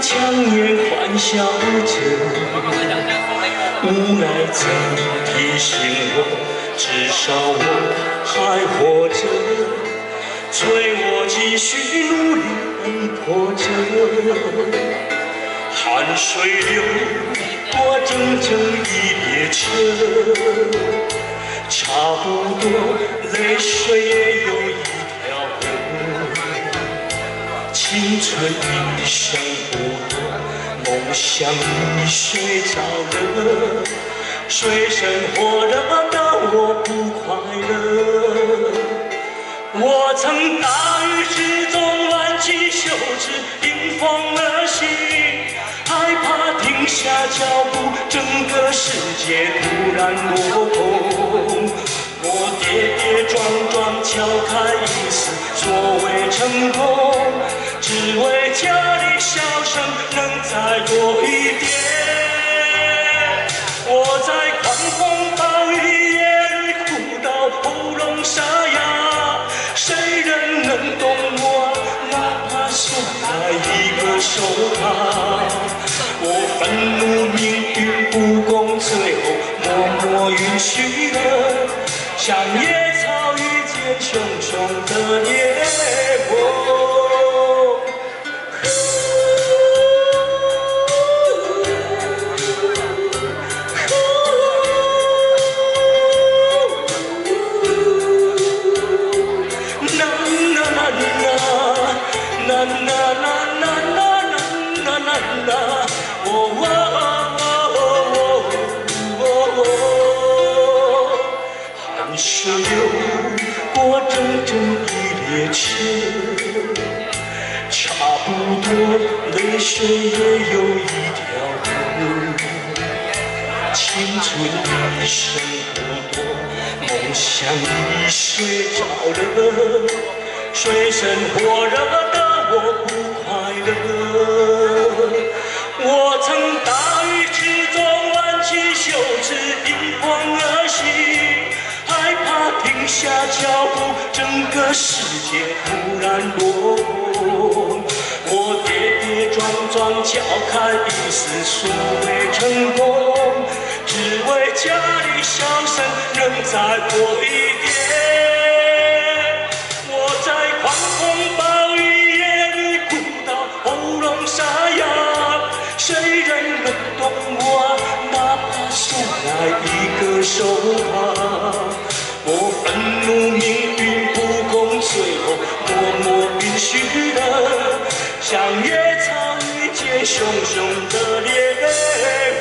强颜欢笑着，无奈曾提醒我，至少我还活着，催我继续努力奔波着。汗水流过整整一列车，差不多泪水也有青春一生不多，梦想已睡着了，水深火热的我不快乐。我曾大雨之中挽起袖子迎风而行，害怕停下脚步，整个世界突然落空。我跌跌撞撞敲开一丝所谓成功。只为家里笑声能再多一点。我在狂风暴雨夜里哭到喉咙沙哑，谁人能懂我？哪怕送来一个手帕。我愤怒命运不公，最后默默允许了，像野草遇见熊熊列车差不多，泪水也有一条河，青春一生不多，梦想已睡着了，水深火热的我不快乐。停下脚步，整个世界突然落空。我跌跌撞撞敲开一丝所谓成功，只为家里笑声能再多一点。我在狂风暴雨夜里哭到喉咙沙哑，谁人能懂我？哪怕送来一个手帕，许了。像野草遇见熊熊的烈火。